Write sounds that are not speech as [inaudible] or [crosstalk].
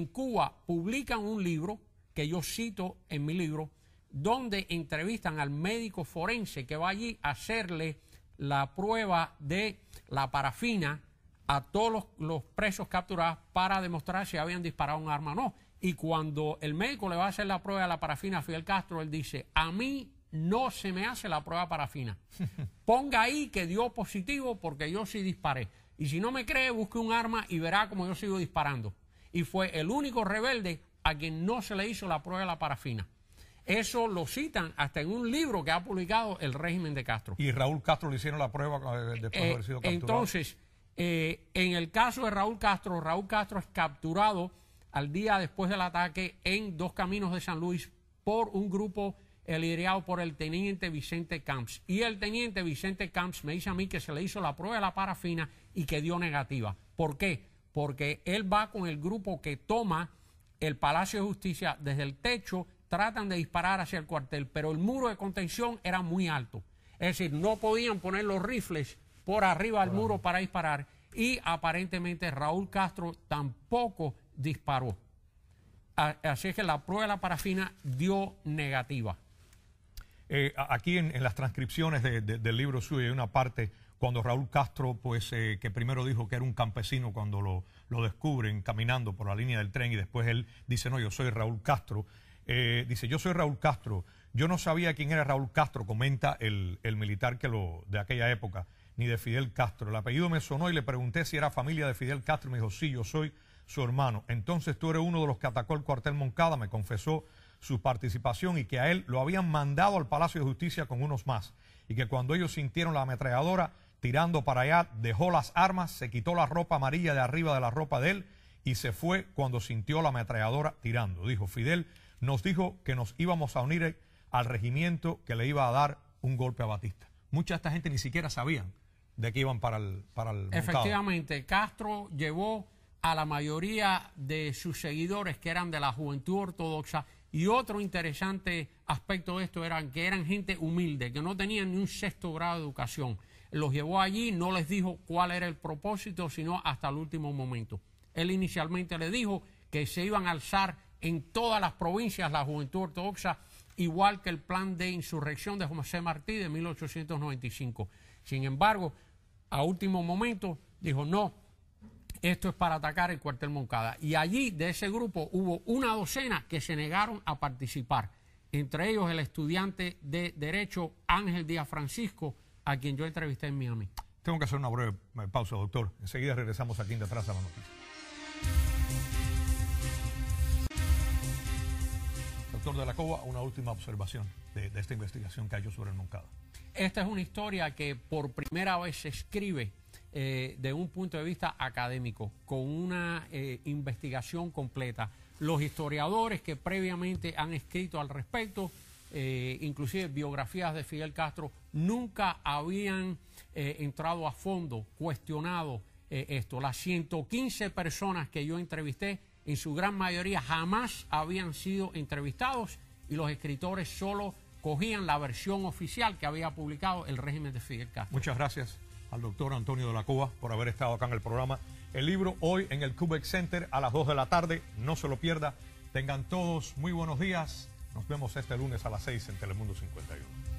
en Cuba publican un libro que yo cito en mi libro, donde entrevistan al médico forense que va allí a hacerle la prueba de la parafina a todos los, los presos capturados para demostrar si habían disparado un arma o no. Y cuando el médico le va a hacer la prueba de la parafina a Fidel Castro, él dice, a mí no se me hace la prueba parafina. [laughs] Ponga ahí que dio positivo porque yo sí disparé. Y si no me cree, busque un arma y verá cómo yo sigo disparando. Y fue el único rebelde a quien no se le hizo la prueba de la parafina. Eso lo citan hasta en un libro que ha publicado el régimen de Castro. Y Raúl Castro le hicieron la prueba eh, después de Eh, haber sido capturado. entonces, eh, en el caso de Raúl Castro, Raúl Castro es capturado al día después del ataque en dos caminos de San Luis por un grupo liderado por el teniente Vicente Camps. Y el teniente Vicente Camps me dice a mí que se le hizo la prueba de la parafina y que dio negativa. ¿Por qué? Porque él va con el grupo que toma el Palacio de Justicia desde el techo, tratan de disparar hacia el cuartel, pero el muro de contención era muy alto. Es decir, no podían poner los rifles por arriba del muro para disparar y aparentemente Raúl Castro tampoco disparó. Así es que la prueba de la parafina dio negativa. Eh, aquí en, en las transcripciones de- de- del libro suyo hay una parte cuando Raúl Castro, pues eh, que primero dijo que era un campesino cuando lo, lo descubren caminando por la línea del tren y después él dice, no, yo soy Raúl Castro. Eh, dice, yo soy Raúl Castro. Yo no sabía quién era Raúl Castro, comenta el, el militar que lo, de aquella época, ni de Fidel Castro. El apellido me sonó y le pregunté si era familia de Fidel Castro me dijo, sí, yo soy su hermano. Entonces tú eres uno de los que atacó el cuartel Moncada, me confesó su participación y que a él lo habían mandado al Palacio de Justicia con unos más. Y que cuando ellos sintieron la ametralladora tirando para allá, dejó las armas, se quitó la ropa amarilla de arriba de la ropa de él y se fue cuando sintió la ametralladora tirando. Dijo, Fidel nos dijo que nos íbamos a unir al regimiento que le iba a dar un golpe a Batista. Mucha de esta gente ni siquiera sabían de que iban para el, para el. Efectivamente, Castro llevó a la mayoría de sus seguidores que eran de la juventud ortodoxa y otro interesante aspecto de esto era que eran gente humilde, que no tenían ni un sexto grado de educación. Los llevó allí, no les dijo cuál era el propósito, sino hasta el último momento. Él inicialmente le dijo que se iban a alzar en todas las provincias la juventud ortodoxa, igual que el plan de insurrección de José Martí de 1895. Sin embargo, a último momento dijo, no, esto es para atacar el cuartel Moncada. Y allí, de ese grupo, hubo una docena que se negaron a participar. Entre ellos el estudiante de Derecho Ángel Díaz Francisco, a quien yo entrevisté en Miami. Tengo que hacer una breve eh, pausa, doctor. Enseguida regresamos aquí en Detrás de la Noticia. Doctor de la Cova, una última observación de, esta investigación que ha hecho sobre el Moncada. Esta es una historia que por primera vez se escribe eh, de un punto de vista académico, con una eh, investigación completa. Los historiadores que previamente han escrito al respecto, eh, inclusive biografías de Fidel Castro, nunca habían eh, entrado a fondo, cuestionado esto. Las 115 personas que yo entrevisté, en su gran mayoría jamás habían sido entrevistados y los escritores solo cogían la versión oficial que había publicado el régimen de Fidel Castro. Muchas gracias al doctor Antonio de la Cova por haber estado acá en el programa. El libro hoy en el Cubex Center a las 2 de la tarde. No se lo pierda. Tengan todos muy buenos días. Nos vemos este lunes a las 6 en Telemundo 51.